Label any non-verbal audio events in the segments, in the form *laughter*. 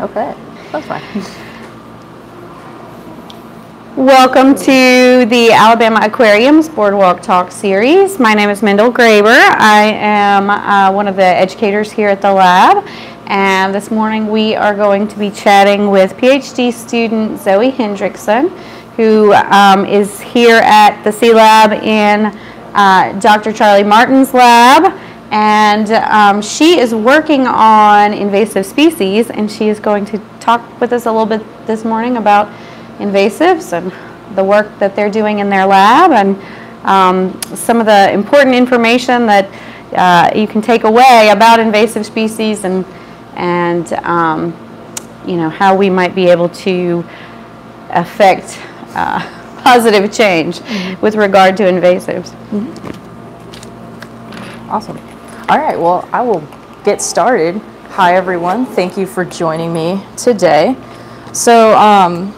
Okay, that's fine. Welcome to the Alabama Aquariums Boardwalk Talk series. My name is Mendel Graber. I am uh, one of the educators here at the lab, and this morning we are going to be chatting with PhD student Zoey Hendrickson, who um, is here at the Sea Lab in uh, Dr. Charlie Martin's lab and um, she is working on invasive species and she is going to talk with us a little bit this morning about invasives and the work that they're doing in their lab and um, some of the important information that uh, you can take away about invasive species and and um, you know how we might be able to affect uh, *laughs* positive change mm-hmm. with regard to invasives. Mm-hmm. Awesome. All right, well, I will get started. Hi, everyone. Thank you for joining me today. So, um,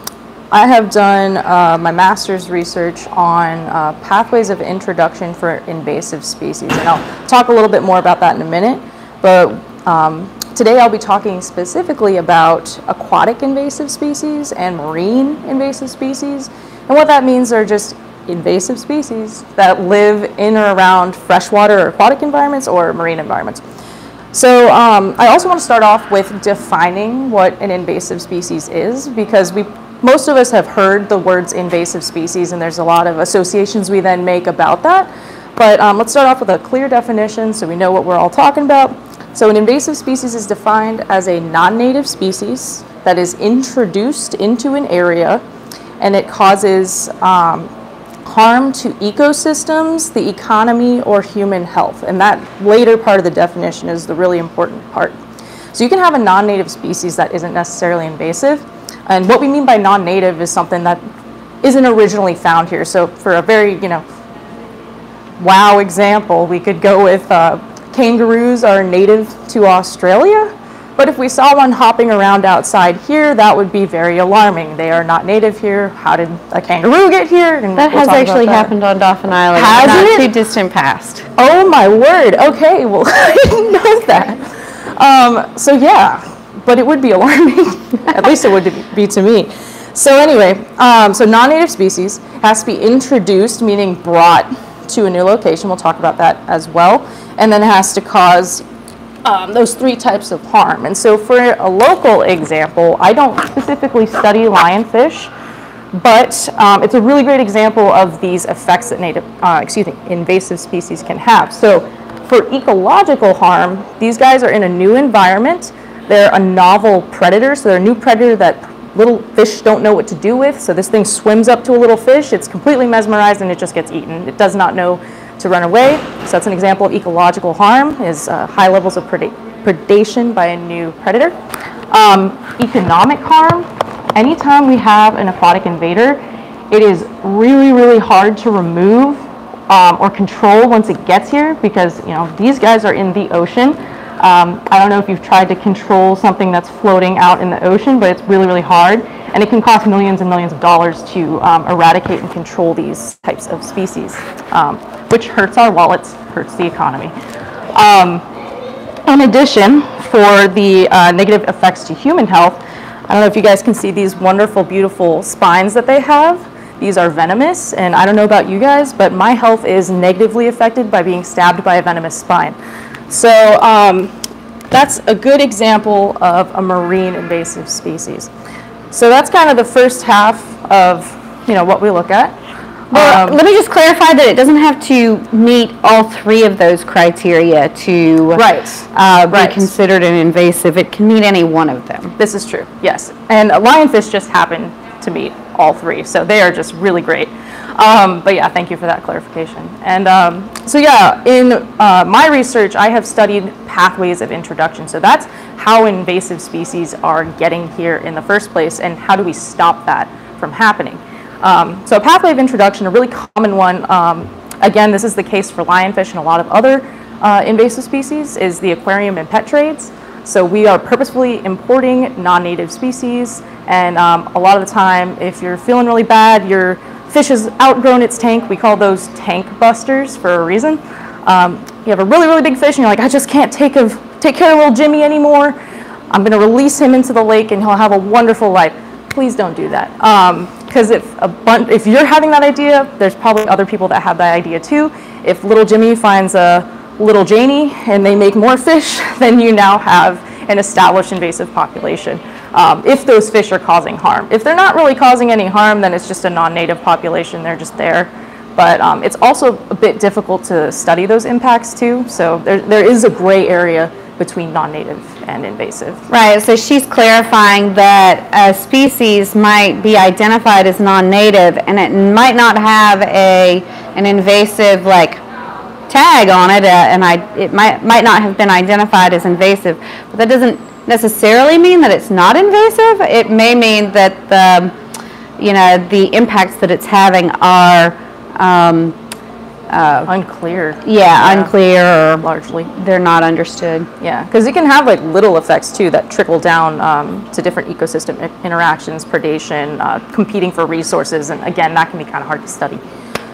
I have done uh, my master's research on uh, pathways of introduction for invasive species, and I'll talk a little bit more about that in a minute. But um, today I'll be talking specifically about aquatic invasive species and marine invasive species. And what that means are just invasive species that live in or around freshwater or aquatic environments or marine environments. So um, I also want to start off with defining what an invasive species is because we most of us have heard the words invasive species and there's a lot of associations we then make about that. But um, let's start off with a clear definition so we know what we're all talking about. So an invasive species is defined as a non-native species that is introduced into an area and it causes um, harm to ecosystems, the economy, or human health. And that later part of the definition is the really important part. So you can have a non-native species that isn't necessarily invasive. And what we mean by non-native is something that isn't originally found here. So for a very, you know, wow example, we could go with uh, kangaroos are native to Australia. But if we saw one hopping around outside here, that would be very alarming. They are not native here. How did a kangaroo get here? And that we'll has actually that. happened on Dauphin Island. Has not it? too distant past. Oh my word. Okay, well *laughs* I didn't know that. Um, so yeah, but it would be *laughs* alarming. At least it would be to me. So anyway, um, so non-native species has to be introduced, meaning brought to a new location. We'll talk about that as well. And then it has to cause um, those three types of harm. And so for a local example, I don't specifically study lionfish, but um, it's a really great example of these effects that native, uh, excuse me, invasive species can have. So for ecological harm, these guys are in a new environment. They're a novel predator, so they're a new predator that little fish don't know what to do with. So this thing swims up to a little fish, it's completely mesmerized, and it just gets eaten. It does not know to run away. So that's an example of ecological harm, is uh, high levels of preda predation by a new predator. Um, economic harm, anytime we have an aquatic invader, it is really, really hard to remove um, or control once it gets here because you know these guys are in the ocean. Um, I don't know if you've tried to control something that's floating out in the ocean, but it's really, really hard. And it can cost millions and millions of dollars to um, eradicate and control these types of species, um, which hurts our wallets, hurts the economy. Um, in addition, for the uh, negative effects to human health, I don't know if you guys can see these wonderful, beautiful spines that they have. These are venomous, and I don't know about you guys, but my health is negatively affected by being stabbed by a venomous spine. So um, that's a good example of a marine invasive species. So that's kind of the first half of you know what we look at. Well, um, let me just clarify that it doesn't have to meet all three of those criteria to right. Uh, be right. considered an invasive. It can meet any one of them. This is true, yes. And lionfish just happen to meet all three, so they are just really great. Um, but yeah, thank you for that clarification. And um, so yeah, in uh, my research, I have studied pathways of introduction. So that's how invasive species are getting here in the first place and how do we stop that from happening. Um, so a pathway of introduction, a really common one, um, again, this is the case for lionfish and a lot of other uh, invasive species, is the aquarium and pet trades. So we are purposefully importing non-native species and um, a lot of the time, if you're feeling really bad, you're fish has outgrown its tank. We call those tank busters for a reason. Um, you have a really, really big fish and you're like, I just can't take, of, take care of little Jimmy anymore. I'm going to release him into the lake and he'll have a wonderful life. Please don't do that. Because if a bun- if you're having that idea, there's probably other people that have that idea too. If little Jimmy finds a little Janie and they make more fish, *laughs* then you now have an established invasive population. Um, if those fish are causing harm. If they're not really causing any harm, then it's just a non-native population. They're just there. But um, it's also a bit difficult to study those impacts too. So there, there is a gray area between non-native and invasive. Right, so she's clarifying that a species might be identified as non-native and it might not have a, an invasive like tag on it, uh, and I, it might, might not have been identified as invasive, but that doesn't necessarily mean that it's not invasive. It may mean that the, you know, the impacts that it's having are, um, Unclear. yeah, unclear or Largely. they're not understood. Yeah, because it can have like little effects too that trickle down um, to different ecosystem interactions, predation, uh, competing for resources, and again, that can be kind of hard to study.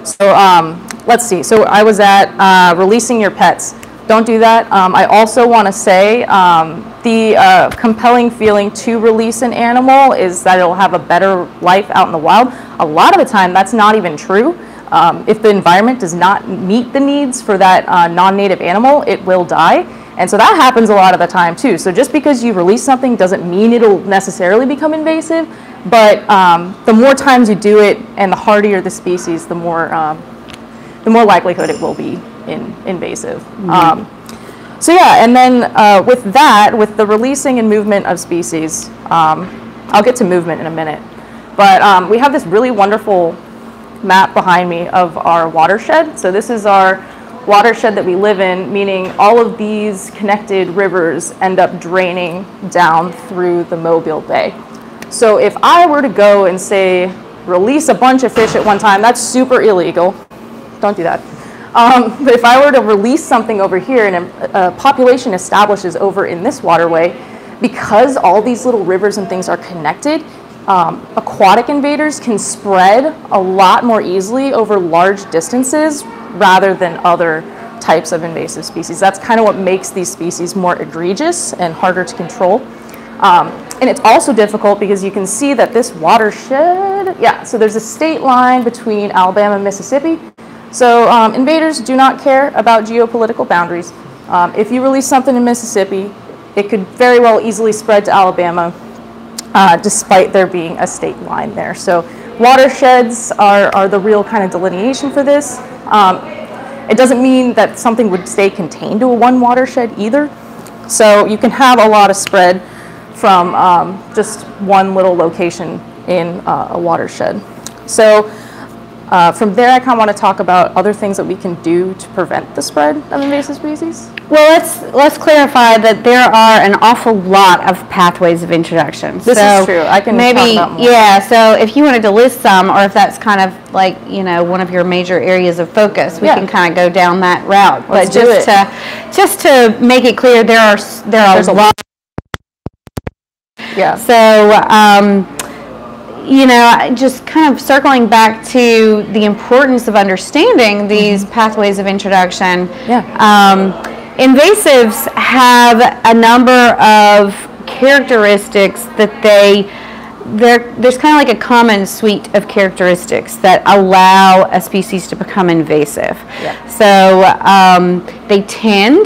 So um, let's see. So I was at uh, releasing your pets. Don't do that. Um, I also want to say um, the uh, compelling feeling to release an animal is that it'll have a better life out in the wild. A lot of the time, that's not even true. Um, if the environment does not meet the needs for that uh, non-native animal, it will die. And so that happens a lot of the time too. So just because you release something doesn't mean it'll necessarily become invasive, but um, the more times you do it and the hardier the species, the more um, the more likelihood it will be in, invasive. Um, so yeah, and then uh, with that, with the releasing and movement of species, um, I'll get to movement in a minute, but um, we have this really wonderful map behind me of our watershed. So this is our watershed that we live in, meaning all of these connected rivers end up draining down through the Mobile Bay. So if I were to go and say, release a bunch of fish at one time, that's super illegal. Don't do that. Um, *laughs* but if I were to release something over here and a, a population establishes over in this waterway, because all these little rivers and things are connected, um, aquatic invaders can spread a lot more easily over large distances rather than other types of invasive species. That's kind of what makes these species more egregious and harder to control. Um, and it's also difficult because you can see that this watershed, yeah, so there's a state line between Alabama and Mississippi. So um, invaders do not care about geopolitical boundaries. Um, if you release something in Mississippi, it could very well easily spread to Alabama, uh, despite there being a state line there. So watersheds are, are the real kind of delineation for this. Um, it doesn't mean that something would stay contained to a one watershed either. So you can have a lot of spread from um, just one little location in uh, a watershed. So uh, from there, I kind of want to talk about other things that we can do to prevent the spread of invasive species. Well, let's let's clarify that there are an awful lot of pathways of introduction. This is true. I can talk maybe yeah. So if you wanted to list some, or if that's kind of like you know one of your major areas of focus, we Yeah. can kind of go down that route. Let's but just to just to make it clear, there are there are There's a lot. Yeah. So, um, you know, just kind of circling back to the importance of understanding these pathways of introduction. Mm-hmm. Yeah. Um, invasives have a number of characteristics that they there, there's kind of like a common suite of characteristics that allow a species to become invasive. Yeah. So um, they tend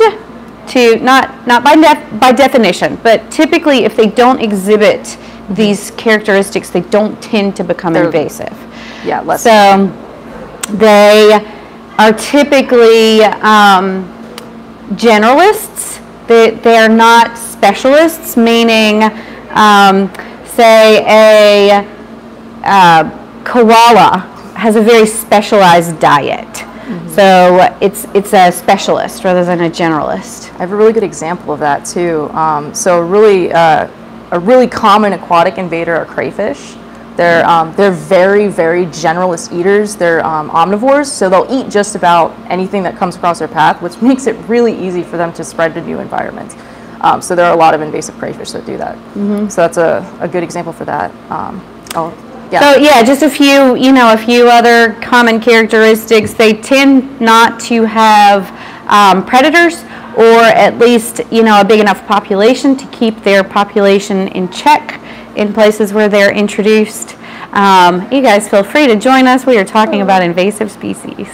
to not not by def, by definition, but typically if they don't exhibit these characteristics, they don't tend to become They're- invasive. Yeah. Less. So they are typically um, generalists. They, they are not specialists, meaning, um, say, a uh, koala has a very specialized diet. So it's, it's a specialist rather than a generalist. I have a really good example of that too. Um, so really, uh, a really common aquatic invader are crayfish. They're um, they're very very generalist eaters. They're um, omnivores, so they'll eat just about anything that comes across their path, which *laughs* makes it really easy for them to spread to new environments. Um, so there are a lot of invasive crayfish that do that. So that's a, a good example for that. Um, oh, yeah. So yeah, just a few, you know, a few other common characteristics. They tend not to have um, predators or at least, you know, a big enough population to keep their population in check in places where they're introduced. Um, you guys feel free to join us. We are talking about invasive species.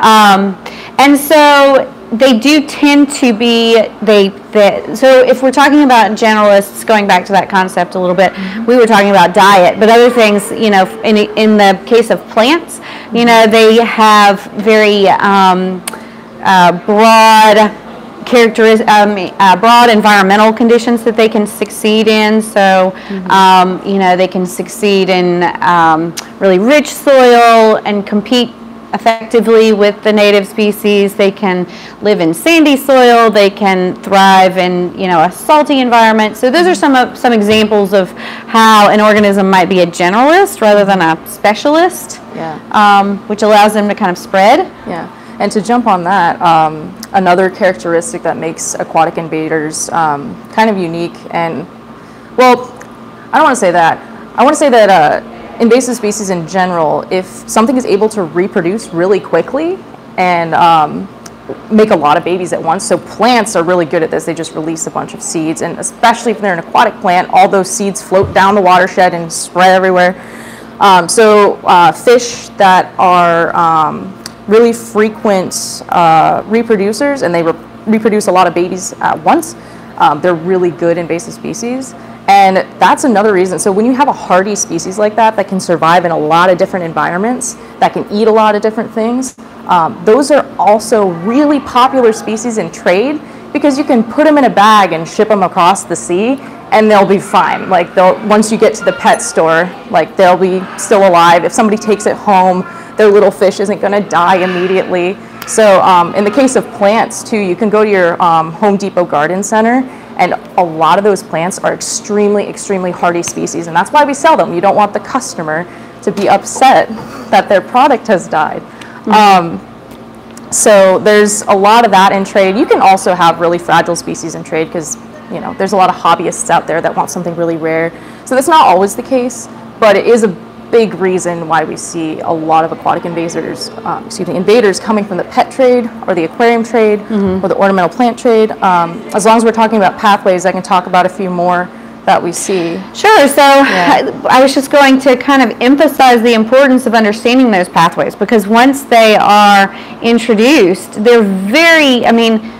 Um, and so they do tend to be they, they so if we're talking about generalists going back to that concept a little bit mm-hmm. we were talking about diet but other things you know in, in the case of plants you know they have very um, broad characteristic, um, uh, broad environmental conditions that they can succeed in. So, mm-hmm. um, you know, they can succeed in um, really rich soil and compete effectively with the native species. They can live in sandy soil. They can thrive in you know a salty environment. So those are some of, some examples of how an organism might be a generalist rather than a specialist. Yeah. Um, which allows them to kind of spread. Yeah. And to jump on that, um, another characteristic that makes aquatic invaders um, kind of unique and, well, I don't want to say that. I want to say that uh, invasive species in general, if something is able to reproduce really quickly and um, make a lot of babies at once. So plants are really good at this. They just release a bunch of seeds, and especially if they're an aquatic plant, all those seeds float down the watershed and spread everywhere. Um, so uh, fish that are um, really frequent uh, reproducers, and they re reproduce a lot of babies at once, um, they're really good invasive species. And that's another reason. So when you have a hardy species like that that can survive in a lot of different environments, that can eat a lot of different things, um, those are also really popular species in trade because you can put them in a bag and ship them across the sea and they'll be fine. Like they'll once you get to the pet store, like they'll be still alive. If somebody takes it home, their little fish isn't going to die immediately. So um, in the case of plants too, you can go to your um, Home Depot garden center and a lot of those plants are extremely, extremely hardy species, and that's why we sell them. You don't want the customer to be upset that their product has died. Mm-hmm. Um, so there's a lot of that in trade. You can also have really fragile species in trade because you know there's a lot of hobbyists out there that want something really rare. So that's not always the case, but it is a big reason why we see a lot of aquatic invaders, um, excuse me, invaders coming from the pet trade or the aquarium trade mm-hmm. or the ornamental plant trade. Um, as long as we're talking about pathways, I can talk about a few more that we see. Sure. So yeah. I, I was just going to kind of emphasize the importance of understanding those pathways because once they are introduced, they're very, I mean,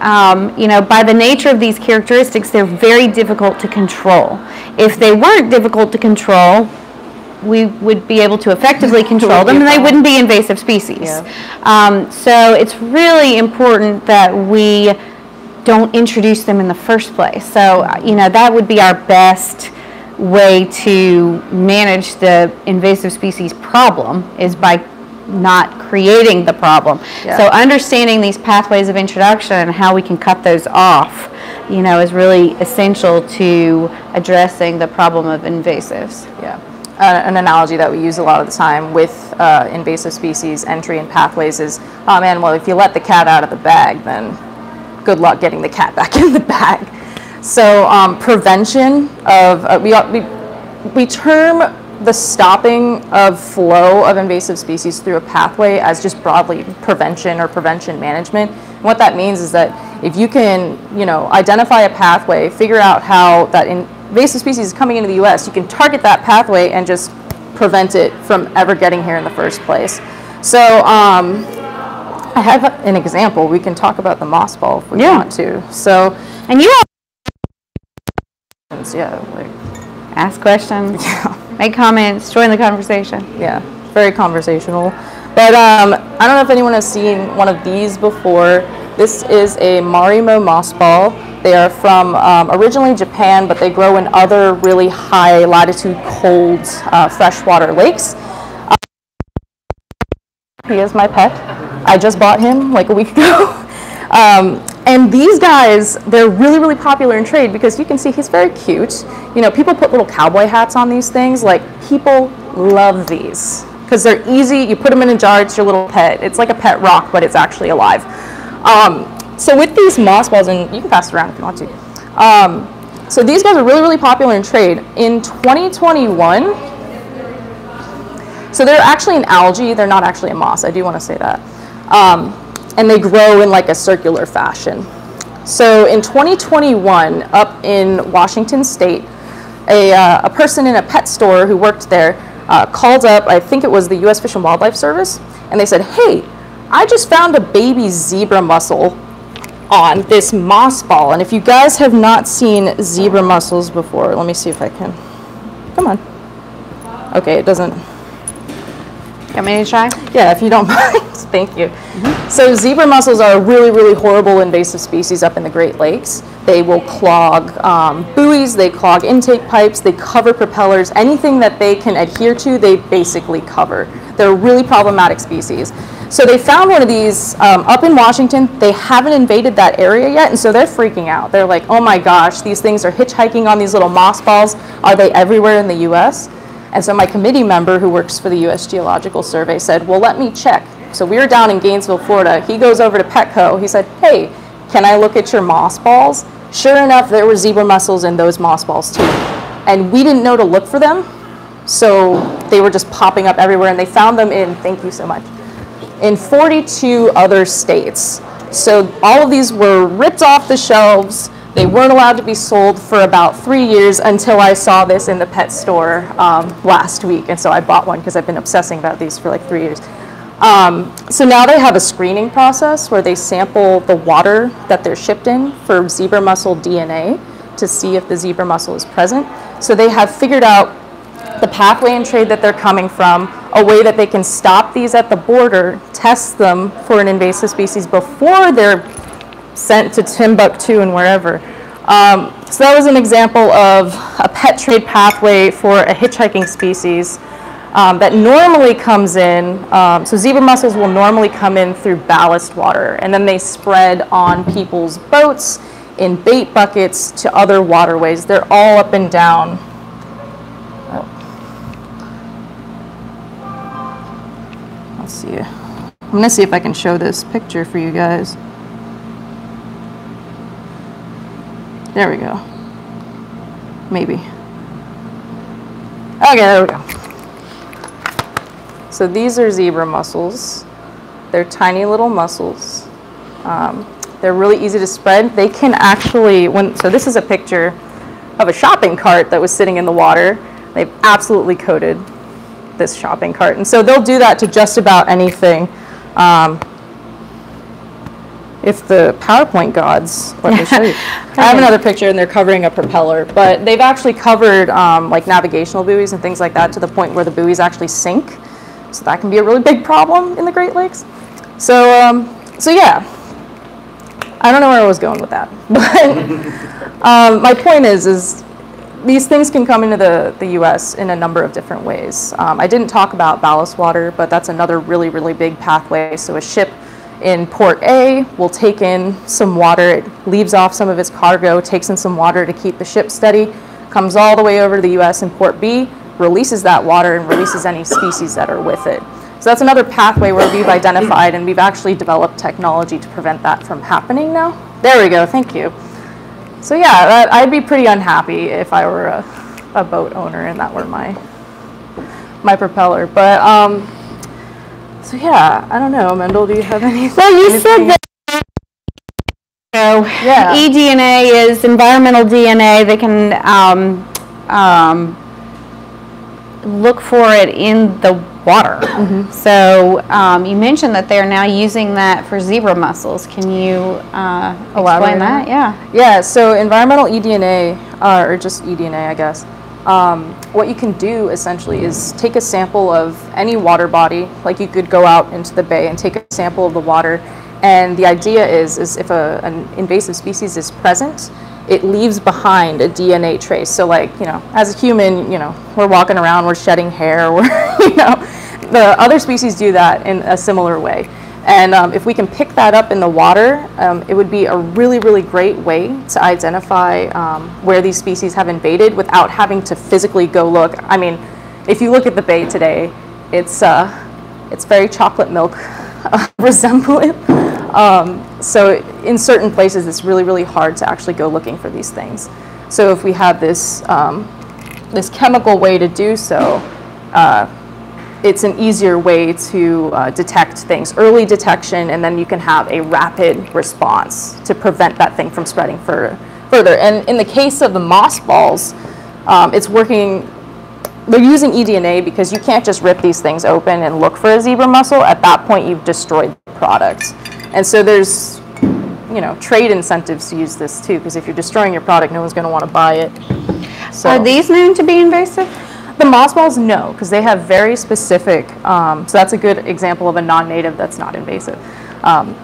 um, you know, by the nature of these characteristics, they're very difficult to control. If they weren't difficult to control, we would be able to effectively *laughs* control them and they wouldn't be invasive species. Yeah. Um, so it's really important that we don't introduce them in the first place. So, you know, that would be our best way to manage the invasive species problem is by not creating the problem. Yeah. So understanding these pathways of introduction and how we can cut those off, you know, is really essential to addressing the problem of invasives. Yeah an analogy that we use a lot of the time with uh, invasive species entry and pathways is, oh man, well, if you let the cat out of the bag, then good luck getting the cat *laughs* back in the bag. So um, prevention of, uh, we, we, we term the stopping of flow of invasive species through a pathway as just broadly prevention or prevention management. And what that means is that if you can, you know, identify a pathway, figure out how that in, invasive species coming into the U.S., you can target that pathway and just prevent it from ever getting here in the first place. So um, I have an example. We can talk about the moss ball if we yeah. want to. So and you yeah, like ask questions, *laughs* yeah. make comments, join the conversation. Yeah, very conversational. But um, I don't know if anyone has seen one of these before. This is a Marimo moss ball. They are from um, originally Japan, but they grow in other really high latitude, cold uh, freshwater lakes. Um, he is my pet. I just bought him like a week *laughs* ago. um, and these guys, they're really, really popular in trade because you can see he's very cute. You know, people put little cowboy hats on these things. Like, people love these because they're easy. You put them in a jar, it's your little pet. It's like a pet rock, but it's actually alive. Um, so with these moss balls, and you can pass it around if you want to. Um, so these guys are really, really popular in trade. In 2021, so they're actually an algae. They're not actually a moss. I do want to say that. Um, and they grow in like a circular fashion. So in 2021, up in Washington State, a, uh, a person in a pet store who worked there uh, called up, I think it was the U.S. Fish and Wildlife Service, and they said, hey, I just found a baby zebra mussel on this moss ball. And if you guys have not seen zebra mussels before, let me see if I can. Come on. Okay, it doesn't. Got me to try? Yeah, if you don't *laughs* mind. Thank you. So zebra mussels are a really, really horrible invasive species up in the Great Lakes. They will clog um, buoys, they clog intake pipes, they cover propellers. Anything that they can adhere to, they basically cover. They're a really problematic species. So they found one of these um, up in Washington. They haven't invaded that area yet, and so they're freaking out. They're like, oh my gosh, these things are hitchhiking on these little moss balls. Are they everywhere in the US? And so my committee member who works for the US Geological Survey said, well, let me check. So we were down in Gainesville, Florida. He goes over to Petco. He said, hey, can I look at your moss balls? Sure enough, there were zebra mussels in those moss balls too. And we didn't know to look for them. So they were just popping up everywhere and they found them in, thank you so much, in 42 other states. So all of these were ripped off the shelves. They weren't allowed to be sold for about three years until I saw this in the pet store um, last week. And so I bought one because I've been obsessing about these for like three years. Um, so now they have a screening process where they sample the water that they're shipped in for zebra mussel DNA to see if the zebra mussel is present. So they have figured out the pathway and trade that they're coming from, a way that they can stop these at the border, test them for an invasive species before they're sent to Timbuktu and wherever. Um, so that was an example of a pet trade pathway for a hitchhiking species um, that normally comes in, um, so zebra mussels will normally come in through ballast water and then they spread on people's boats, in bait buckets, to other waterways. They're all up and down. Let's see. I'm gonna see if I can show this picture for you guys. There we go. Maybe. Okay, there we go. So these are zebra mussels. They're tiny little mussels. Um, they're really easy to spread. They can actually, when, so this is a picture of a shopping cart that was sitting in the water. They've absolutely coated this shopping cart. And so they'll do that to just about anything. Um, if the PowerPoint gods let me show you. *laughs* I have another picture and they're covering a propeller, but they've actually covered um, like navigational buoys and things like that to the point where the buoys actually sink. So that can be a really big problem in the Great Lakes. So, um, so yeah, I don't know where I was going with that, *laughs* but *laughs* um, my point is, is these things can come into the, the U.S. in a number of different ways. Um, I didn't talk about ballast water, but that's another really, really big pathway. So a ship in port A will take in some water, it leaves off some of its cargo, takes in some water to keep the ship steady, comes all the way over to the U.S. in port B, releases that water and releases any species that are with it. So that's another pathway where we've identified and we've actually developed technology to prevent that from happening now. There we go, thank you. So yeah, that, I'd be pretty unhappy if I were a, a, boat owner and that were my my propeller. But um, so yeah, I don't know, Mendel, do you have any? *laughs* Well, you said that. So Yeah. eDNA is environmental DNA. They can um, um, look for it in the water. Mm-hmm. So um, you mentioned that they're now using that for zebra mussels. Can you uh, Elaborate explain that? Yeah. Yeah, so environmental eDNA, uh, or just eDNA, I guess. Um, what you can do essentially is take a sample of any water body, like you could go out into the bay and take a sample of the water, and the idea is, is if a, an invasive species is present, it leaves behind a DNA trace. So like, you know, as a human, you know, we're walking around, we're shedding hair, *laughs* we're, *laughs* you know, the other species do that in a similar way. And um, if we can pick that up in the water, um, it would be a really, really great way to identify um, where these species have invaded without having to physically go look. I mean, if you look at the bay today, it's, uh, it's very chocolate milk *laughs* resemblant. Um, so in certain places, it's really, really hard to actually go looking for these things. So if we have this, um, this chemical way to do so, uh, it's an easier way to uh, detect things, early detection, and then you can have a rapid response to prevent that thing from spreading further. further. And in the case of the moss balls, um, it's working, they're using eDNA because you can't just rip these things open and look for a zebra mussel. At that point, you've destroyed the product. And so there's, you know, trade incentives to use this too, because if you're destroying your product, no one's going to want to buy it. So. Are these known to be invasive? The moss balls, no, because they have very specific, um, so that's a good example of a non-native that's not invasive. Um,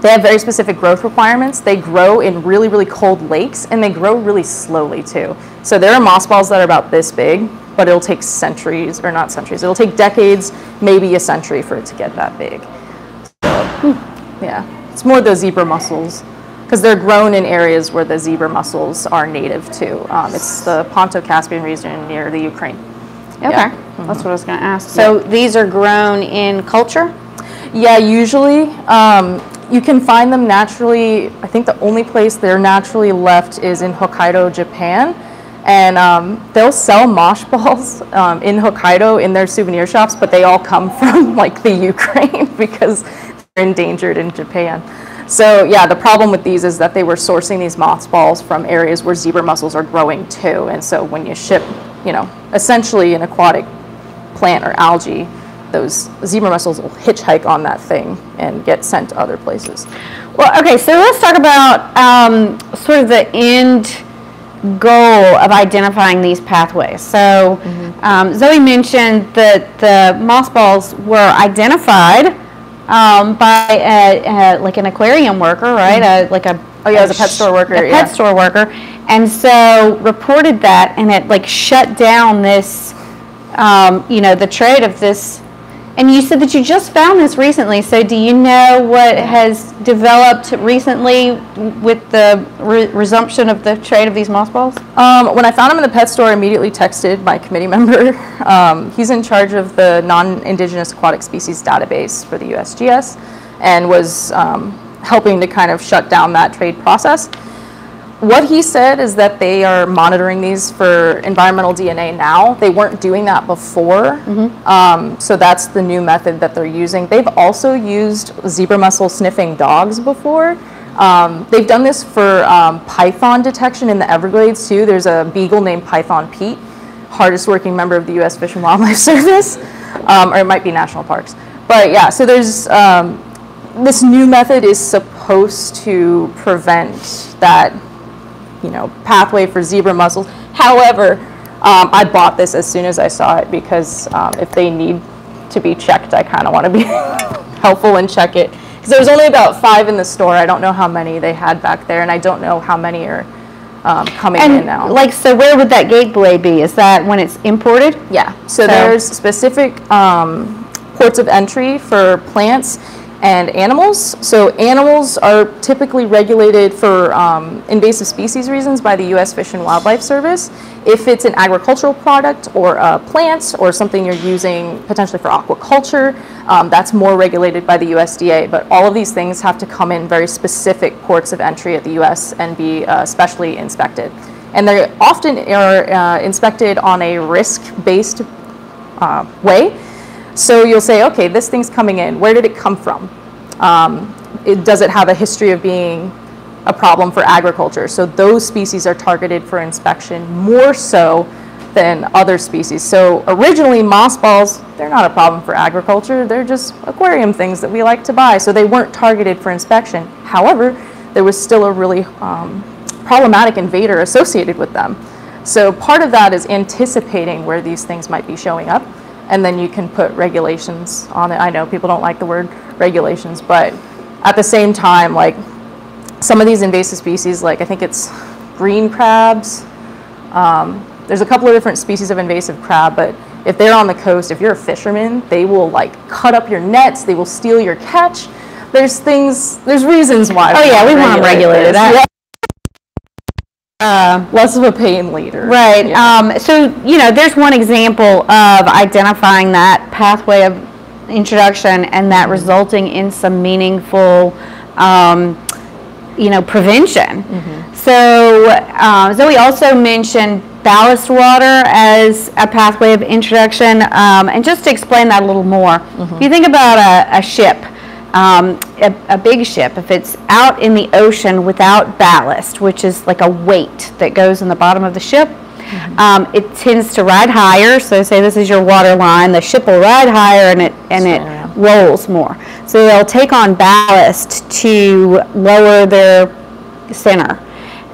they have very specific growth requirements. They grow in really, really cold lakes, and they grow really slowly too. So there are moss balls that are about this big, but it'll take centuries, or not centuries, it'll take decades, maybe a century for it to get that big. So, yeah, it's more the zebra mussels because they're grown in areas where the zebra mussels are native to. Um, it's the Ponto-Caspian region near the Ukraine. Okay, yeah. that's what I was going to ask. So yeah. these are grown in culture? Yeah, usually. Um, you can find them naturally. I think the only place they're naturally left is in Hokkaido, Japan. And um, they'll sell moss balls um, in Hokkaido in their souvenir shops, but they all come *laughs* from like the Ukraine *laughs* because they're endangered in Japan. So yeah, the problem with these is that they were sourcing these moss balls from areas where zebra mussels are growing too. And so when you ship, you know, essentially an aquatic plant or algae, those zebra mussels will hitchhike on that thing and get sent to other places. Well, okay, so let's talk about um, sort of the end goal of identifying these pathways. So mm-hmm. um, Zoey mentioned that the moss balls were identified um, by a, a, like an aquarium worker, right? Mm-hmm. A, like a oh yeah, as a pet store worker, a yeah. pet store worker, and so reported that, and it like shut down this, um, you know, the trade of this and you said that you just found this recently. So do you know what has developed recently with the re- resumption of the trade of these moss balls? Um, when I found them in the pet store, I immediately texted my committee *laughs* member. Um, he's in charge of the non-indigenous aquatic species database for the USGS and was um, helping to kind of shut down that trade process what he said is that they are monitoring these for environmental DNA now. They weren't doing that before. Mm-hmm. Um, so that's the new method that they're using. They've also used zebra mussel sniffing dogs before. Um, they've done this for um, python detection in the Everglades too. There's a beagle named Python Pete, hardest working member of the U.S. Fish and Wildlife *laughs* Service, um, or it might be national parks. But yeah, so there's um, this new method is supposed to prevent that you know, pathway for zebra mussels. However, um, I bought this as soon as I saw it because um, if they need to be checked, I kind of want to be *laughs* helpful and check it. Because there was only about five in the store. I don't know how many they had back there, and I don't know how many are um, coming and in now. Like, so where would that gateway be? Is that when it's imported? Yeah. So, so. there's specific um, ports of entry for plants and animals. So animals are typically regulated for um, invasive species reasons by the U.S. Fish and Wildlife Service. If it's an agricultural product or a plant or something you're using potentially for aquaculture, um, that's more regulated by the USDA. But all of these things have to come in very specific ports of entry at the U.S. and be uh, specially inspected. And they often are uh, inspected on a risk-based uh, way. So you'll say, okay, this thing's coming in. Where did it come from? Um, it, does it have a history of being a problem for agriculture? So those species are targeted for inspection more so than other species. So originally moss balls, they're not a problem for agriculture. They're just aquarium things that we like to buy. So they weren't targeted for inspection. However, there was still a really um, problematic invader associated with them. So part of that is anticipating where these things might be showing up and then you can put regulations on it. I know people don't like the word regulations, but at the same time, like some of these invasive species, like I think it's green crabs. Um, there's a couple of different species of invasive crab, but if they're on the coast, if you're a fisherman, they will like cut up your nets, they will steal your catch. There's things, there's reasons why. Oh yeah, we want them regulated. Uh, less of a pain later. Right. Yeah. Um, so, you know, there's one example of identifying that pathway of introduction and that resulting in some meaningful, um, you know, prevention. Mm-hmm. So, uh, Zoey also mentioned ballast water as a pathway of introduction. Um, and just to explain that a little more, if you think about a, a ship, um, a, a big ship, if it's out in the ocean without ballast, which is like a weight that goes in the bottom of the ship, um, it tends to ride higher. So say this is your water line, the ship will ride higher and it and it rolls more. So they'll take on ballast to lower their center.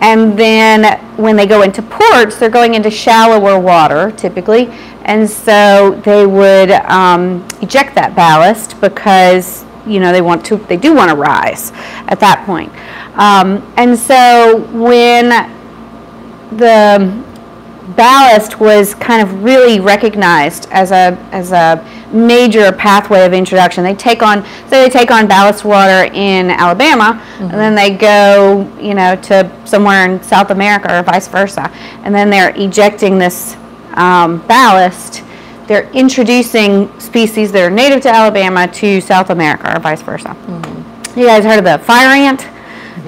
And then when they go into ports, they're going into shallower water typically. And so they would um, eject that ballast because you know they want to they do want to rise at that point. Um, and so when the ballast was kind of really recognized as a as a major pathway of introduction. They take on so they take on ballast water in Alabama, and then they go you know to somewhere in South America or vice versa, and then they're ejecting this um, ballast. They're introducing species that are native to Alabama to South America or vice versa. You guys heard of the fire ant?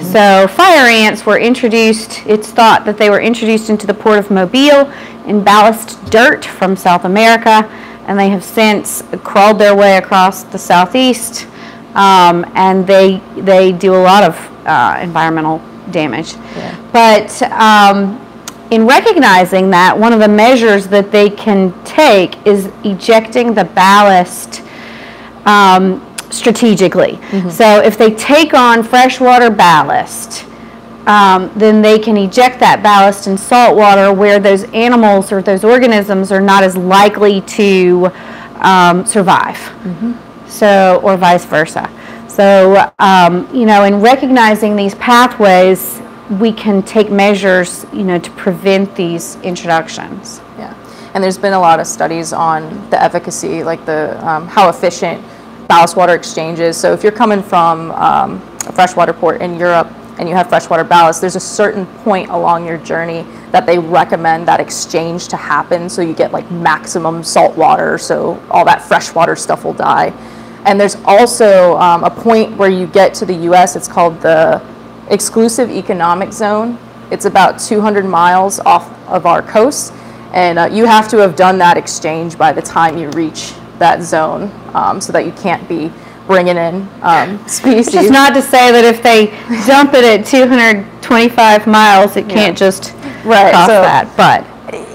So fire ants were introduced, it's thought that they were introduced into the port of Mobile in ballast dirt from South America, and they have since crawled their way across the southeast, um, and they, they do a lot of uh, environmental damage. Yeah. But um, in recognizing that, one of the measures that they can take is ejecting the ballast um, strategically. So if they take on freshwater ballast, um, then they can eject that ballast in salt water where those animals or those organisms are not as likely to um, survive. So, or vice versa. So, um, you know, in recognizing these pathways, we can take measures, you know, to prevent these introductions. Yeah, and there's been a lot of studies on the efficacy, like the um, how efficient ballast water exchange is. So if you're coming from um, a freshwater port in Europe and you have freshwater ballast, there's a certain point along your journey that they recommend that exchange to happen, so you get like maximum salt water, so all that freshwater stuff will die. And there's also um, a point where you get to the U.S. It's called the exclusive economic zone. It's about 200 miles off of our coast, and uh, you have to have done that exchange by the time you reach that zone, um, so that you can't be bringing in um, *laughs* species. Which is not to say that if they dump it at 225 miles, it can't just Right, cross so- that. But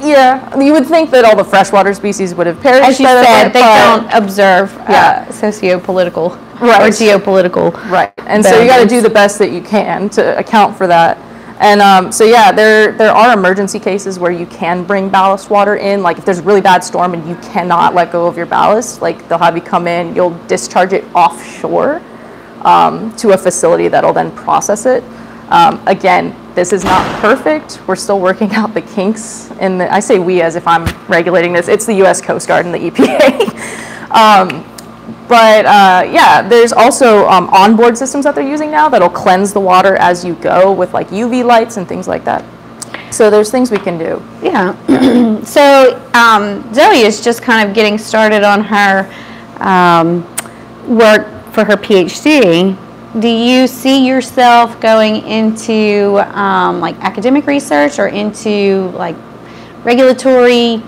yeah, you would think that all the freshwater species would have perished. as you said, they don't observe Yeah. uh, socio-political Right. or geopolitical. Right, and so you got to do the best that you can to account for that. And um, so yeah, there there are emergency cases where you can bring ballast water in. Like if there's a really bad storm and you cannot let go of your ballast, like they'll have you come in, you'll discharge it offshore um, to a facility that'll then process it. Um, again, this is not perfect. We're still working out the kinks. And I say we as if I'm regulating this. It's the U.S. Coast Guard and the EPA. *laughs* but uh, yeah, there's also um, onboard systems that they're using now that'll cleanse the water as you go with like UV lights and things like that. So there's things we can do. Yeah. *clears throat* so um, Zoey is just kind of getting started on her um, work for her PhD. Do you see yourself going into um, like academic research or into like regulatory *laughs*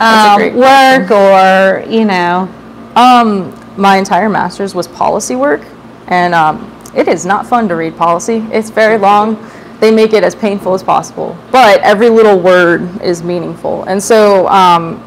um, great work or you know? Um, my entire master's was policy work, and um, it is not fun to read policy. It's very long. They make it as painful as possible, but every little word is meaningful. And so um,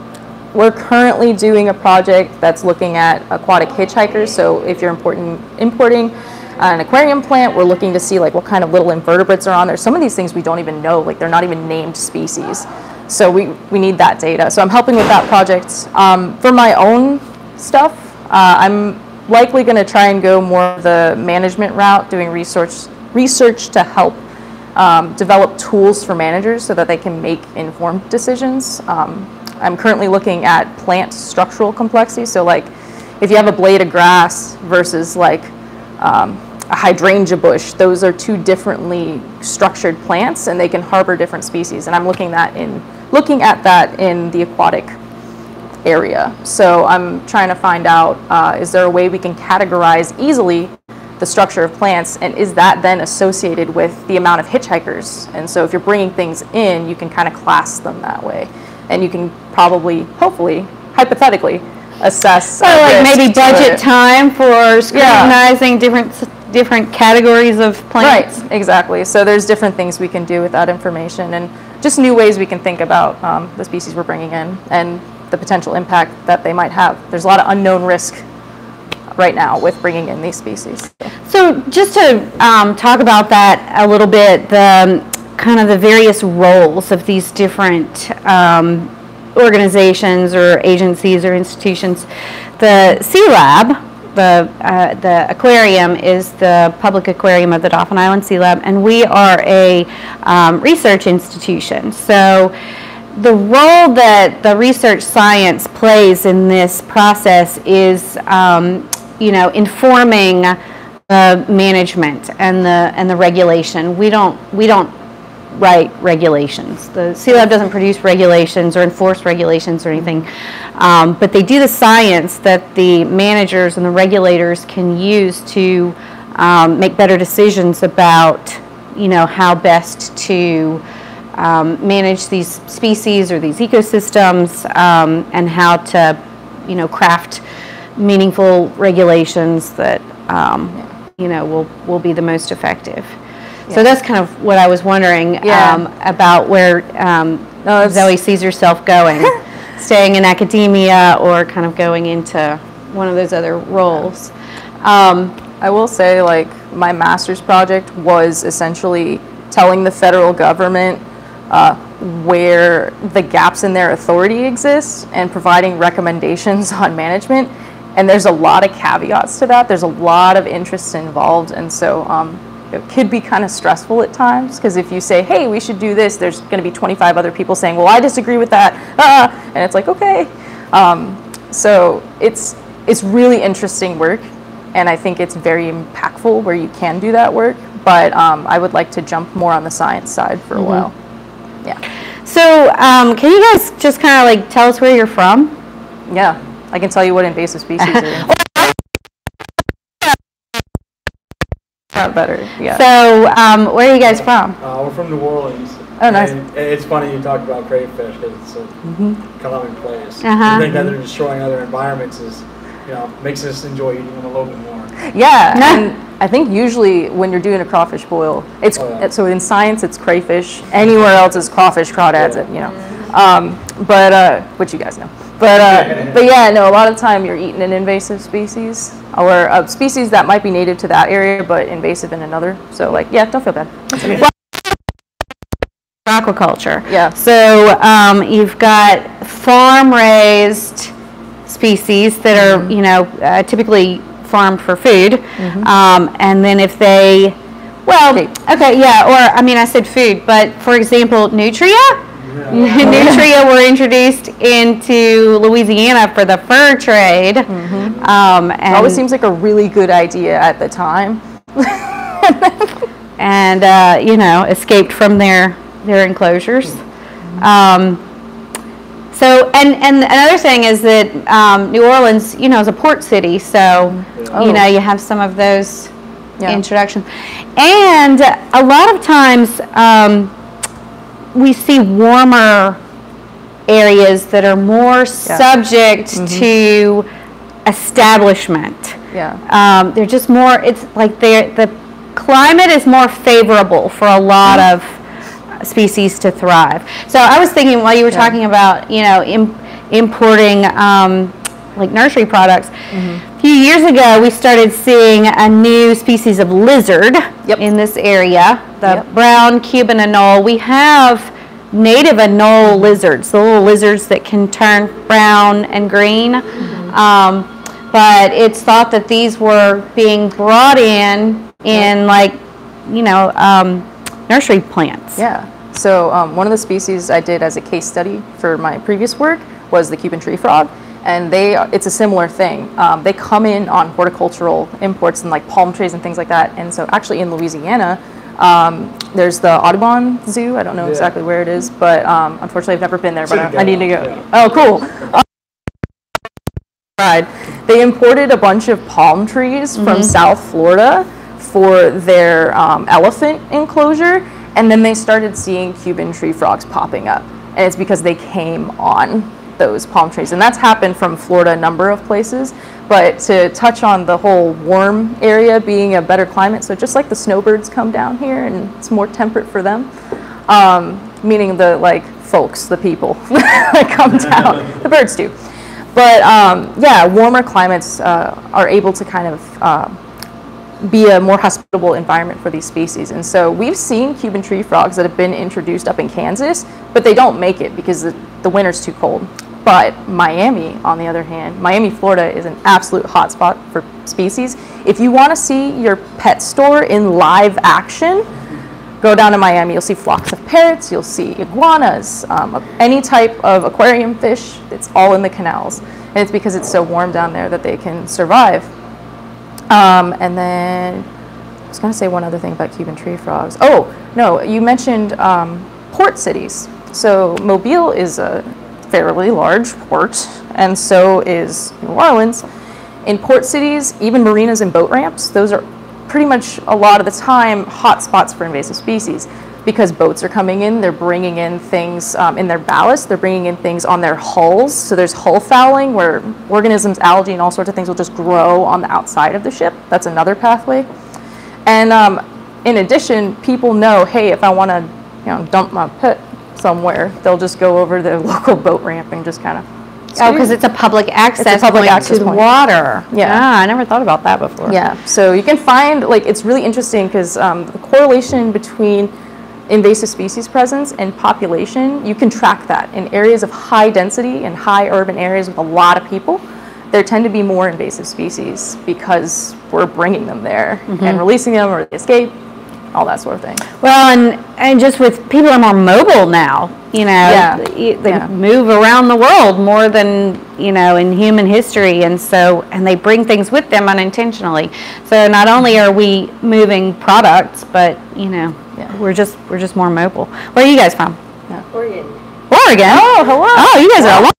we're currently doing a project that's looking at aquatic hitchhikers. So if you're importing importing an aquarium plant, we're looking to see like what kind of little invertebrates are on there. Some of these things we don't even know, like they're not even named species. So we, we need that data. So I'm helping with that project. Um, for my own stuff, uh, I'm likely going to try and go more the management route, doing research research to help um, develop tools for managers so that they can make informed decisions. Um, I'm currently looking at plant structural complexity. So like if you have a blade of grass versus like um, a hydrangea bush, those are two differently structured plants and they can harbor different species. And I'm looking that in looking at that in the aquatic area. So I'm trying to find out, uh, is there a way we can categorize easily the structure of plants, and is that then associated with the amount of hitchhikers? And so, if you're bringing things in, you can kind of class them that way, and you can probably, hopefully, hypothetically, assess. So like maybe budget time for scrutinizing different different categories of plants. Right, exactly. So there's different things we can do with that information, and just new ways we can think about um, the species we're bringing in and the potential impact that they might have. There's a lot of unknown risk right now with bringing in these species. So just to um, talk about that a little bit, the um, kind of the various roles of these different um, organizations or agencies or institutions. The Sea Lab, the uh, the aquarium is the public aquarium of the Dauphin Island Sea Lab, and we are a um, research institution. So the role that the research science plays in this process is, um, you know, informing the management and the and the regulation. We don't we don't write regulations. The Sea Lab doesn't produce regulations or enforce regulations or anything, um, but they do the science that the managers and the regulators can use to um, make better decisions about, you know, how best to um, manage these species or these ecosystems um, and how to, you know, craft meaningful regulations that, um, you know, will, will be the most effective. So that's kind of what I was wondering Yeah. um, about where um, No, Zoey sees herself going, *laughs* staying in academia or kind of going into one of those other roles. Um, I will say, like, my master's project was essentially telling the federal government uh, where the gaps in their authority exist and providing recommendations *laughs* on management. And there's a lot of caveats to that. There's a lot of interests involved, and so um, it could be kind of stressful at times because if you say, "Hey, we should do this," there's going to be 25 other people saying, "Well, I disagree with that," ah, *laughs* and it's like, okay. Um, so it's it's really interesting work, and I think it's very impactful where you can do that work. But um, I would like to jump more on the science side for a while. Yeah, so um, can you guys just kind of like tell us where you're from? yeah. I can tell you what invasive species are. *laughs* Not better. Yeah. So um, where are you guys from? Uh, we're from New Orleans. Oh, nice. And it's funny you talk about crayfish because it's a common place. Uh-huh. I think that they're destroying other environments is, you know, makes us enjoy eating them a little bit more. Yeah, Yeah. *laughs* and I think usually when you're doing a crawfish boil, it's Oh, yeah. so in science it's crayfish. Anywhere else is crawfish, crawdads, you know. Um, but uh, which you guys know. But uh, *laughs* but yeah, no. A lot of the time you're eating an invasive species or a species that might be native to that area but invasive in another. So like, yeah, don't feel bad. It's. Aquaculture. Yeah. So um, you've got farm-raised species that are, you know, uh, typically farmed for food, um, and then if they, well, Okay. okay, yeah, or I mean, I said food, but for example, nutria. *laughs* nutria *laughs* were introduced into Louisiana for the fur trade, um, and It always seems like a really good idea at the time. *laughs* and uh, you know escaped from their their enclosures. Um, so and and another thing is that um, New Orleans, you know, is a port city, so Oh. you know you have some of those Yeah. introductions, and a lot of times um, we see warmer areas that are more subject Mm-hmm. to establishment Yeah. um, they're just more it's like they're the climate is more favorable for a lot Mm-hmm. of species to thrive so i was thinking while you were Yeah. talking about you know im- importing um, like nursery products Mm-hmm. a few years ago we started seeing a new species of lizard Yep. in this area the Yep. brown cuban anole we have native anole lizards the little lizards that can turn brown and green Mm-hmm. um, but it's thought that these were being brought in in like you know um, nursery plants Yeah. So um, one of the species I did as a case study for my previous work was the Cuban tree frog, and they it's a similar thing. Um, they come in on horticultural imports and like palm trees and things like that. And so actually in Louisiana, um, there's the Audubon Zoo. I don't know Yeah. exactly where it is, but um, unfortunately I've never been there. But I, I need to go. Yeah. Oh, cool. tried. They imported a bunch of palm trees Mm-hmm. from South Florida for their um, elephant enclosure, and then they started seeing Cuban tree frogs popping up, and it's because they came on those palm trees, and that's happened from Florida a number of places. But to touch on the whole warm area being a better climate, so just like the snowbirds come down here and it's more temperate for them, um, meaning the like folks, the people *laughs* that come down, *laughs* the birds do. But um, yeah, warmer climates uh, are able to kind of uh, be a more hospitable environment for these species. And so we've seen Cuban tree frogs that have been introduced up in Kansas, but they don't make it because the, the winter's too cold. But Miami, on the other hand, Miami, Florida is an absolute hotspot for species. If you want to see your pet store in live action, go down to Miami, you'll see flocks of parrots, you'll see iguanas, um, any type of aquarium fish. It's all in the canals. And it's because it's so warm down there that they can survive. Um, and then I was going to say one other thing about Cuban tree frogs. Oh, no, you mentioned um, port cities. So Mobile is a fairly large port, and so is New Orleans. In port cities, even marinas and boat ramps, those are pretty much a lot of the time hot spots for invasive species because boats are coming in, they're bringing in things um, in their ballast, they're bringing in things on their hulls. So there's hull fouling where organisms, algae, and all sorts of things will just grow on the outside of the ship. That's another pathway. And um, in addition, people know, hey, if I want to, you know, dump my pet somewhere, they'll just go over the *laughs* local boat ramp and just kind of. Oh, because it's a public access a public point access to point. water. Yeah. Ah, I never thought about that before. Yeah, so you can find, like, it's really interesting because um, the correlation between invasive species presence and population, you can track that. In areas of high density and high urban areas with a lot of people, there tend to be more invasive species because we're bringing them there and mm-hmm. releasing them or they escape, all that sort of thing. Well, and and just with people are more mobile now. You know, Yeah. they, they Yeah. move around the world more than you know in human history, and so and they bring things with them unintentionally. So not only are we moving products, but you know, Yeah. we're just we're just more mobile. Where are you guys from? Oregon. Oregon. Oh, hello. Oh, you guys are.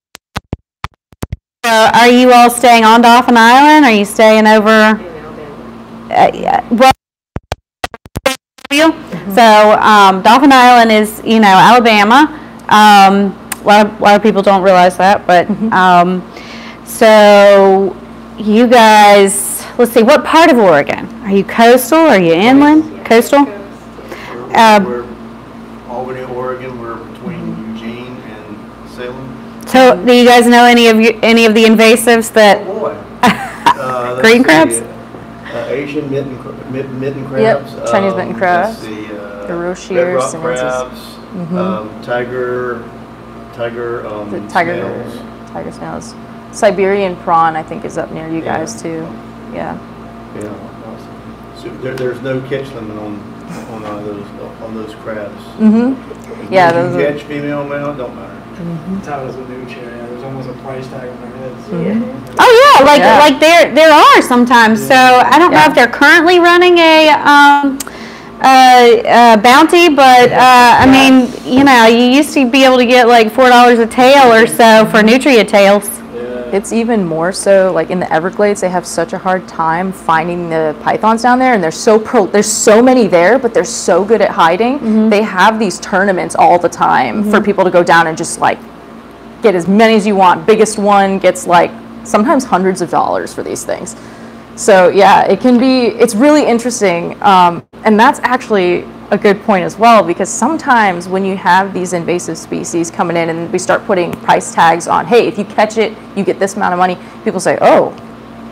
So are you all staying on Dauphin Island? Are you staying over? in Alabama. uh, yeah, well, so um, Dauphin Island is, you know, Alabama. Um, a lot of, a lot of people don't realize that, but um, so you guys, let's see, what part of Oregon? Are you coastal? Are you inland? Coastal? We're, Um, we're Albany, Oregon. We're between Eugene and Salem. So do you guys know any of you, any of the invasives that? boy. *laughs* Uh, Green see, crabs? Uh, Asian mitten, cr- mitten crabs. Chinese mitten um, crabs. Let's see, uh, The red rock crabs. Um, tiger, tiger, um, The tiger, snails. tiger snails. Siberian prawn, I think, is up near you Yeah. guys too. Yeah. Yeah. So there, there's no catch limit on, on uh, those, on those crabs. Mm-hmm. Yeah, those you are- catch female, male, don't matter. Titles a new chair. Yeah, there's almost a price tag on their heads. Mm-hmm. Oh yeah, like Yeah. like there there are sometimes. So I don't know if they're currently running a um, uh, uh, bounty, but uh, I mean, you know, you used to be able to get like four dollars a tail or so for nutria tails. It's even more so like in the Everglades, they have such a hard time finding the pythons down there, and there's so pro- there's so many there, but they're so good at hiding. They have these tournaments all the time for people to go down and just like get as many as you want. Biggest one gets like sometimes hundreds of dollars for these things. So yeah, it can be. It's really interesting, um, and that's actually a good point as well because sometimes when you have these invasive species coming in and we start putting price tags on, hey, if you catch it, you get this amount of money. People say, oh,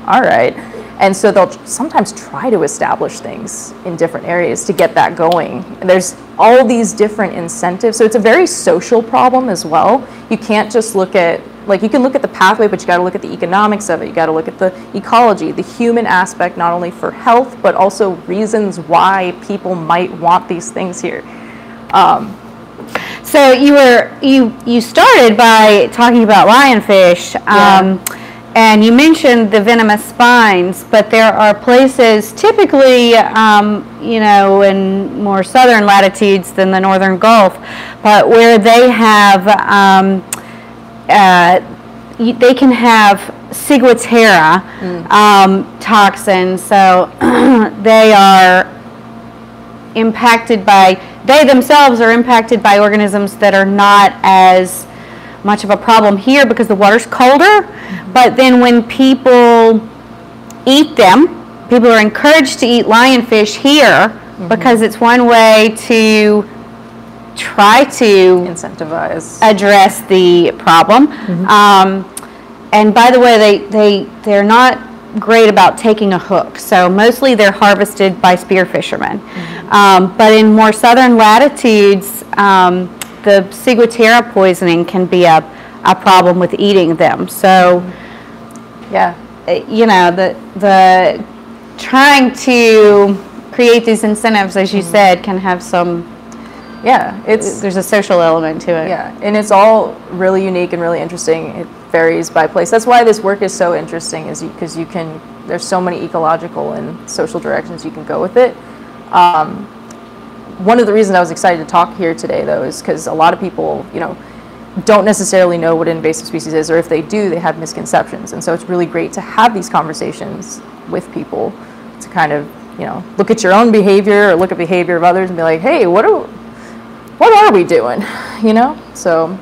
all right, and so they'll sometimes try to establish things in different areas to get that going. And there's all these different incentives, so it's a very social problem as well. You can't just look at like you can look at the pathway, but you got to look at the economics of it. You got to look at the ecology, the human aspect, not only for health, but also reasons why people might want these things here. So you were you you started by talking about lionfish, um, and you mentioned the venomous spines, but there are places, typically, um, you know, in more southern latitudes than the northern Gulf, but where they have. Uh, they can have ciguatera um, toxin. So *clears throat* they are impacted by, they themselves are impacted by organisms that are not as much of a problem here because the water's colder. But then when people eat them, people are encouraged to eat lionfish here because it's one way to try to Incentivize. address the problem. Um, and by the way, they, they, they're not great about taking a hook. So mostly they're harvested by spear fishermen. Um, but in more southern latitudes, um, the ciguatera poisoning can be a, a problem with eating them. So, Yeah. uh, you know, the, the trying to create these incentives, as you said, can have some, Yeah. It's there's a social element to it. Yeah, and it's all really unique and really interesting. It varies by place. That's why this work is so interesting, is because you, can. There's so many ecological and social directions you can go with it. Um, one of the reasons I was excited to talk here today, though, is because a lot of people, you know, don't necessarily know what an invasive species is, or if they do, they have misconceptions. And so it's really great to have these conversations with people to kind of, you know, look at your own behavior or look at behavior of others and be like, hey, what are, what are we doing? *laughs* You know? So,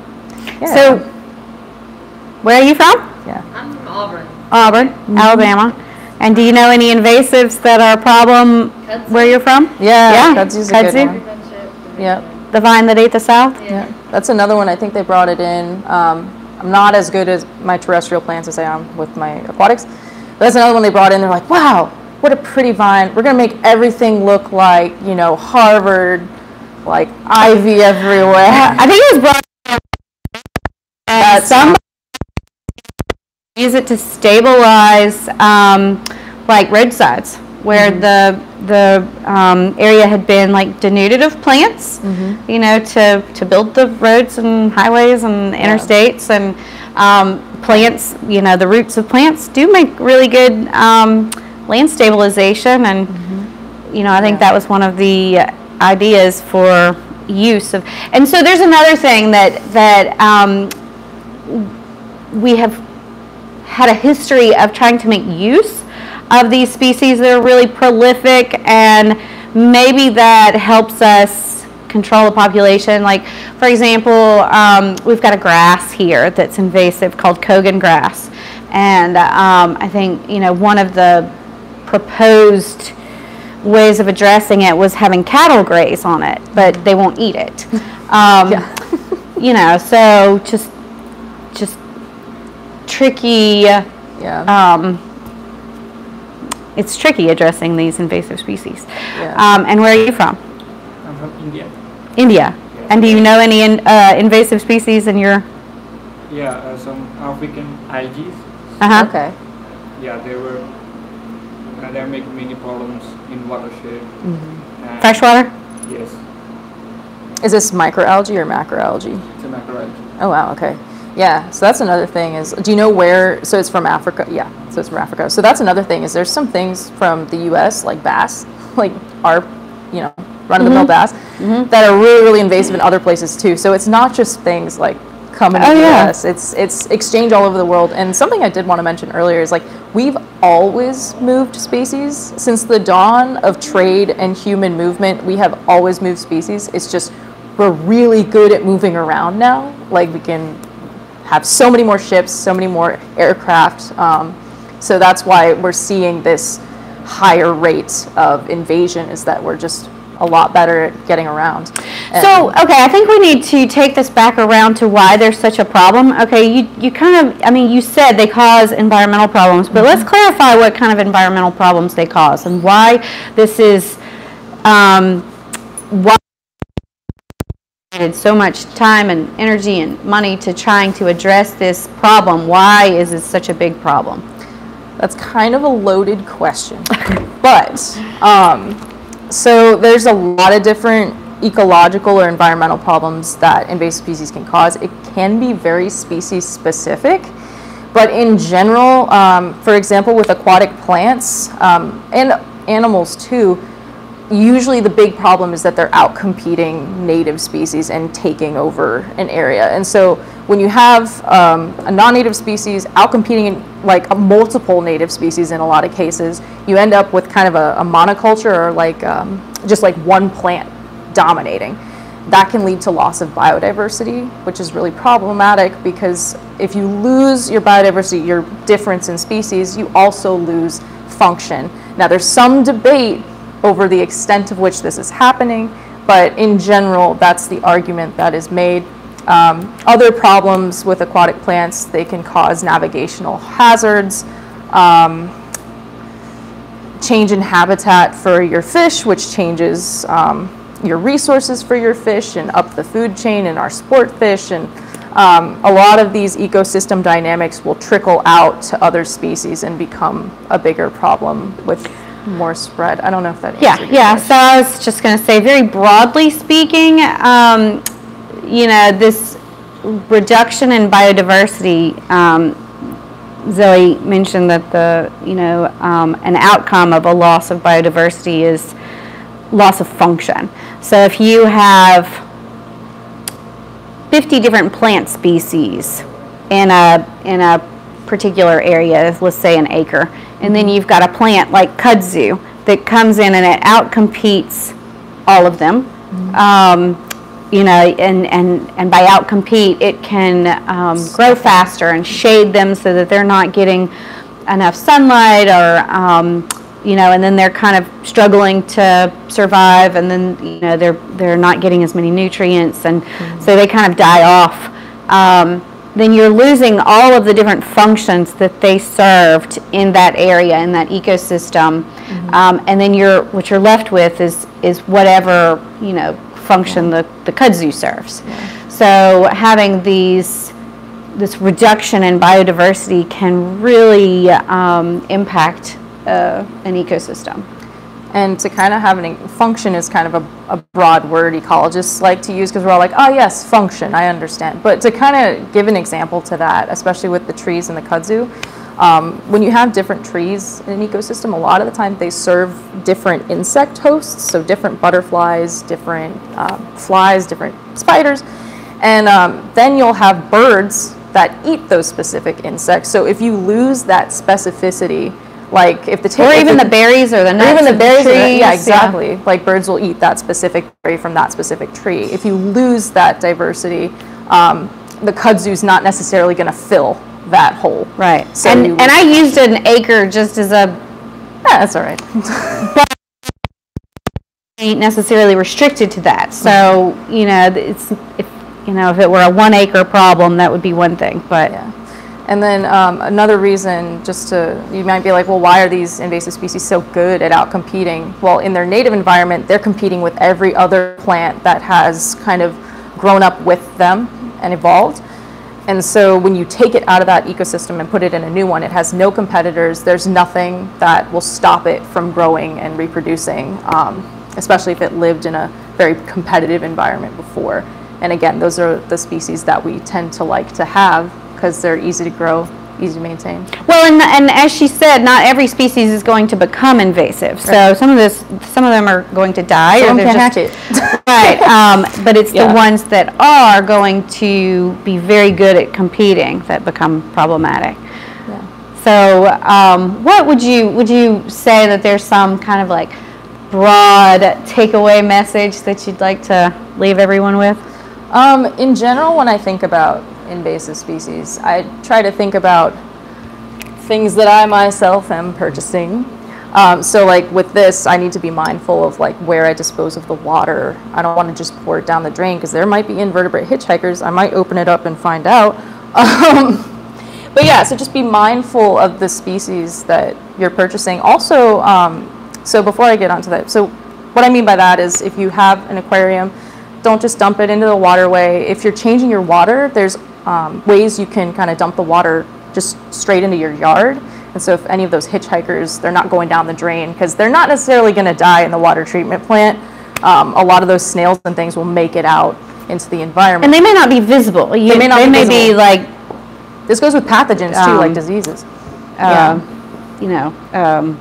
yeah. So, where are you from? yeah. I'm from Auburn. Auburn, Alabama. And do you know any invasives that are a problem Kudzu. where you're from? Yeah, Yeah, kudzu's a good one. Friendship. Yeah, The vine that ate the South? yeah. That's another one. I think they brought it in. Um, I'm not as good as my terrestrial plants as I am with my aquatics. But that's another one they brought in. They're like, wow, what a pretty vine. We're going to make everything look like, you know, Harvard, like ivy everywhere. I think it was brought That's- some use it to stabilize um, like roadsides where the the um, area had been like denuded of plants, you know, to, to build the roads and highways and interstates and um, plants, you know, the roots of plants do make really good um, land stabilization and you know, I think that was one of the ideas for use of, and so there's another thing that that um, we have had a history of trying to make use of these species that are really prolific, and maybe that helps us control the population. Like, for example, um, we've got a grass here that's invasive called cogon grass, and um, I think you know one of the proposed ways of addressing it was having cattle graze on it, but they won't eat it. *laughs* Um, *laughs* you know, so just just tricky. yeah. Um, it's tricky addressing these invasive species. Yeah. Um, and where are you from? I'm from India. India. Yeah. And do you know any in, uh, invasive species in your? Yeah, uh, some African algae. Uh-huh. okay. Yeah, they were. Uh, they're making many problems in watershed. Mm-hmm. Freshwater. Yes, Is this microalgae or macroalgae? it's a macroalgae. Oh wow, okay. Yeah, so that's another thing is do you know where so it's from Africa? Yeah, so it's from Africa. So that's another thing is there's some things from the US like bass, *laughs* like our, you know, run of the mill bass that are really really invasive in other places too. So it's not just things like coming to Oh, the yeah. US. It's it's exchange all over the world. And something I did want to mention earlier is like we've always moved species since the dawn of trade and human movement. We have always moved species. It's just we're really good at moving around now. Like we can have so many more ships, so many more aircraft. Um, so that's why we're seeing this higher rate of invasion. Is that we're just a lot better at getting around. So, okay, I think we need to take this back around to why there's such a problem. Okay, you, you kind of, I mean, you said they cause environmental problems, but let's clarify what kind of environmental problems they cause and why this is, um, why so much time and energy and money to trying to address this problem. Why is it such a big problem? That's kind of a loaded question. *laughs* but, um, so there's a lot of different ecological or environmental problems that invasive species can cause. It can be very species specific. But in general, um, for example, with aquatic plants um, and animals too, usually the big problem is that they're out competing native species and taking over an area. And so when you have um, a non-native species outcompeting in, like a multiple native species in a lot of cases, you end up with kind of a, a monoculture or like um, just like one plant dominating. That can lead to loss of biodiversity, which is really problematic because if you lose your biodiversity, your difference in species, you also lose function. Now, there's some debate over the extent of which this is happening, but in general, that's the argument that is made. Um, other problems with aquatic plants, they can cause navigational hazards, um, change in habitat for your fish, which changes um, your resources for your fish and up the food chain in our sport fish. And um, a lot of these ecosystem dynamics will trickle out to other species and become a bigger problem with more spread. I don't know if that Yeah, your yeah. question. So I was just going to say, very broadly speaking, um, you know, this reduction in biodiversity. Um, Zoey mentioned that the, you know, um, an outcome of a loss of biodiversity is loss of function. So if you have 50 different plant species in a in a particular area, let's say an acre, and then you've got a plant like kudzu that comes in and it outcompetes all of them. Um, you know, and, and, and by outcompete, it can um, grow faster and shade them so that they're not getting enough sunlight or, um, you know, and then they're kind of struggling to survive and then, you know, they're, they're not getting as many nutrients and so they kind of die off. Um, then you're losing all of the different functions that they served in that area, in that ecosystem. Um, and then you're, what you're left with is, is whatever, you know, function the, the kudzu serves. So having these, this reduction in biodiversity can really um, impact uh, an ecosystem. And to kind of have an function is kind of a, a broad word ecologists like to use because we're all like, oh yes, function, I understand. But to kind of give an example to that, especially with the trees and the kudzu, um, when you have different trees in an ecosystem, a lot of the time they serve different insect hosts, so different butterflies, different um, flies, different spiders, and um, then you'll have birds that eat those specific insects. So if you lose that specificity, like if the ta- Or even the berries or the or nuts even the berries, or the- trees, yeah, exactly. Like birds will eat that specific berry from that specific tree. If you lose that diversity, um, the kudzu's not necessarily going to fill that hole. Right. So and, and I used an acre just as a Yeah, that's all right. *laughs* But ain't necessarily restricted to that. So, you know, it's if you know, if it were a one acre problem, that would be one thing. But Yeah. And then um, another reason, just to, you might be like, well, why are these invasive species so good at outcompeting? Well, in their native environment, they're competing with every other plant that has kind of grown up with them and evolved. And so when you take it out of that ecosystem and put it in a new one, it has no competitors. There's nothing that will stop it from growing and reproducing, um, especially if it lived in a very competitive environment before. And again, those are the species that we tend to like to have because they're easy to grow, easy to maintain. well, and and as she said, not every species is going to become invasive. So some of this, some of them are going to die, Some or can they're hack just it. *laughs* right. Um, but it's Yeah. the ones that are going to be very good at competing that become problematic. So, um, what would you would you say that there's some kind of like broad takeaway message that you'd like to leave everyone with? Um, in general, when I think about invasive species, I try to think about things that I myself am purchasing. Um, so, like with this, I need to be mindful of like where I dispose of the water. I don't want to just pour it down the drain because there might be invertebrate hitchhikers. I might open it up and find out. *laughs* Um, but yeah, so just be mindful of the species that you're purchasing. Also, um, so before I get onto that, so what I mean by that is if you have an aquarium, don't just dump it into the waterway. If you're changing your water, there's um, ways you can kind of dump the water just straight into your yard. And so if any of those hitchhikers, they're not going down the drain because they're not necessarily going to die in the water treatment plant. Um, a lot of those snails and things will make it out into the environment. And they may not be visible. You, They may not they be may be visible. like, this goes with pathogens too, Um, like diseases. um, you know, um,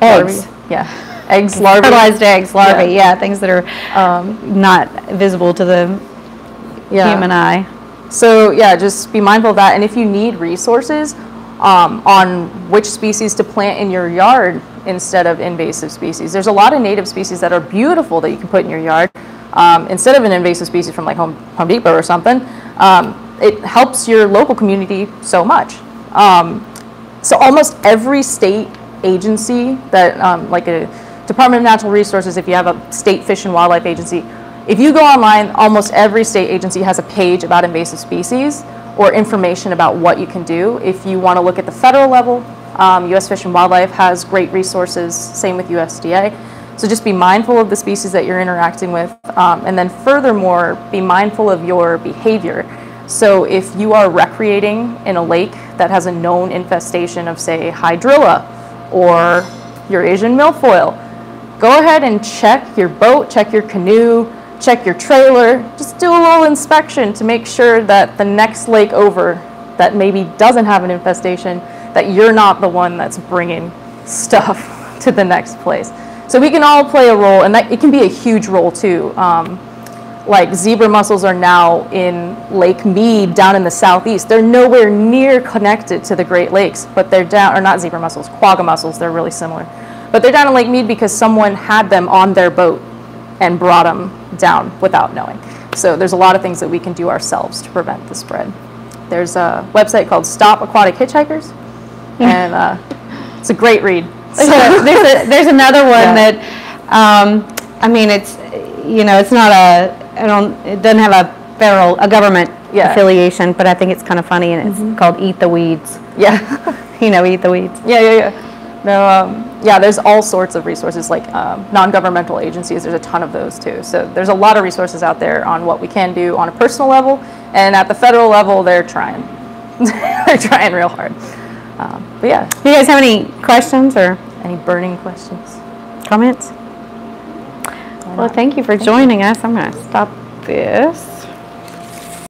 Larvae. eggs, Yeah. Eggs, larvae. fertilized eggs, larvae. Yeah. Yeah, things that are Um, not visible to the yeah. human eye. So yeah, just be mindful of that. And if you need resources um, on which species to plant in your yard instead of invasive species, there's a lot of native species that are beautiful that you can put in your yard um, instead of an invasive species from like Home, Home Depot or something. Um, it helps your local community so much. Um, so almost every state agency that, um, like a Department of Natural Resources, if you have a state fish and wildlife agency, if you go online, almost every state agency has a page about invasive species or information about what you can do. If you want to look at the federal level, um, U.S. Fish and Wildlife has great resources, same with USDA. So just be mindful of the species that you're interacting with. Um, and then furthermore, be mindful of your behavior. So if you are recreating in a lake that has a known infestation of, say, hydrilla or Eurasian milfoil, go ahead and check your boat, check your canoe, check your trailer. Just do a little inspection to make sure that the next lake over that maybe doesn't have an infestation, that you're not the one that's bringing stuff *laughs* to the next place. So we can all play a role, and that it can be a huge role too. Um, like zebra mussels are now in Lake Mead down in the southeast. They're nowhere near connected to the Great Lakes, but they're down, or not zebra mussels, quagga mussels, they're really similar. But they're down in Lake Mead because someone had them on their boat and brought them down without knowing. So there's a lot of things that we can do ourselves to prevent the spread. There's a website called Stop Aquatic Hitchhikers, *laughs* and uh, it's a great read. *laughs* So there's, a, there's another one Yeah. that, um, I mean, it's, you know, it's not a, I don't, it doesn't have a federal, a government Yeah. affiliation, but I think it's kind of funny and it's called Eat the Weeds. Yeah. *laughs* You know, Eat the Weeds. Yeah, yeah, yeah. No, um, yeah, there's all sorts of resources like um, non-governmental agencies. There's a ton of those too. So there's a lot of resources out there on what we can do on a personal level, and at the federal level, they're trying. *laughs* they're trying real hard. Um, but yeah, Do you guys have any questions or any burning questions? comments? Well, thank you for joining us. I'm going to stop this.